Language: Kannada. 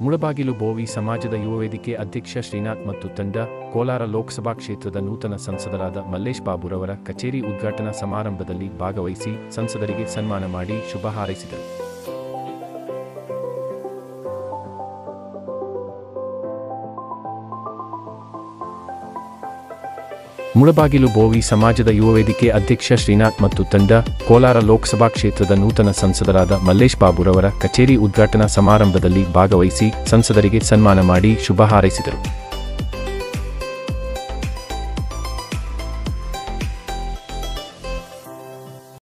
ಮುಳಬಾಗಿಲು ಬೋವಿ ಸಮಾಜದ ಯುವ ವೇದಿಕೆ ಅಧ್ಯಕ್ಷ ಶ್ರೀನಾಥ್ ಮತ್ತು ತಂಡ ಕೋಲಾರ ಲೋಕಸಭಾ ಕ್ಷೇತ್ರದ ನೂತನ ಸಂಸದರಾದ ಮಲ್ಲೇಶ್ ಬಾಬುರವರ ಕಚೇರಿ ಉದ್ಘಾಟನಾ ಸಮಾರಂಭದಲ್ಲಿ ಭಾಗವಹಿಸಿ ಸಂಸದರಿಗೆ ಸನ್ಮಾನ ಮಾಡಿ ಶುಭ ಹಾರೈಸಿದರು. ಮುಳಬಾಗಿಲು ಬೋವಿ ಸಮಾಜದ ಯುವ ವೇದಿಕೆ ಅಧ್ಯಕ್ಷ ಶ್ರೀನಾಥ್ ಮತ್ತು ತಂಡ ಕೋಲಾರ ಲೋಕಸಭಾ ಕ್ಷೇತ್ರದ ನೂತನ ಸಂಸದರಾದ ಮಲ್ಲೇಶ್ ಬಾಬುರವರ ಕಚೇರಿ ಉದ್ಘಾಟನಾ ಸಮಾರಂಭದಲ್ಲಿ ಭಾಗವಹಿಸಿ ಸಂಸದರಿಗೆ ಸನ್ಮಾನ ಮಾಡಿ ಶುಭ ಹಾರೈಸಿದರು.